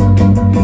Música